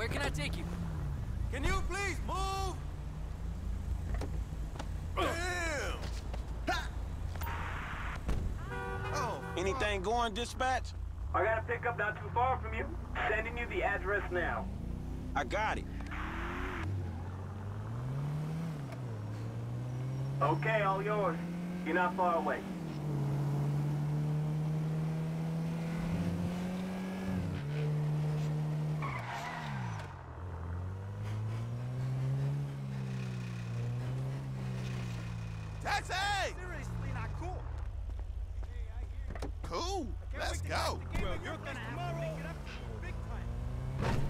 Where can I take you? Can you please move? Damn! Ah. Oh, Anything going, dispatch? I got a pickup not too far from you. Sending you the address now. I got it. Okay, all yours. You're not far away. Seriously not cool. Cool. Let's go. Well, you're gonna have to make it up to me big time.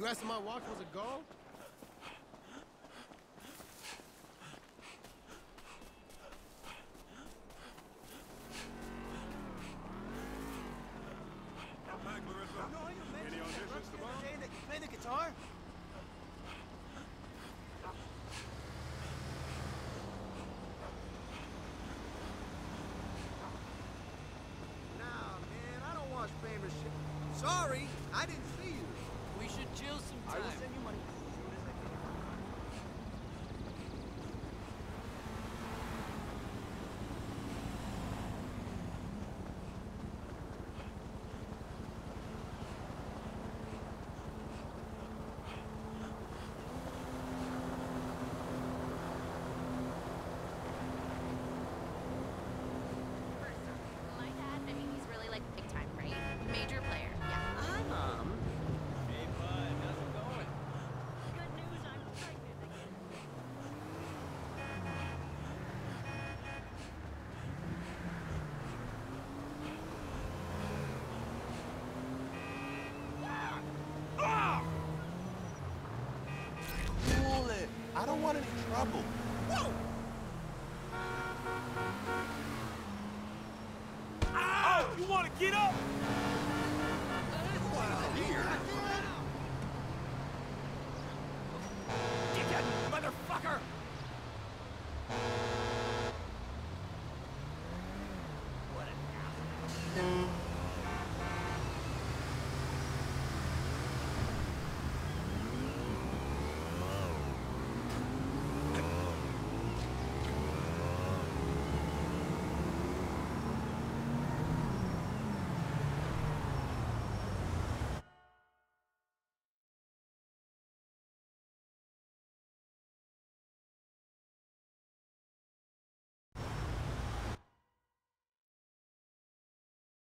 You asked if my watch was a gold? Sorry, I didn't see you. We should chill I sometime. will send you money don't want any trouble. Whoa! Oh, you want to get up?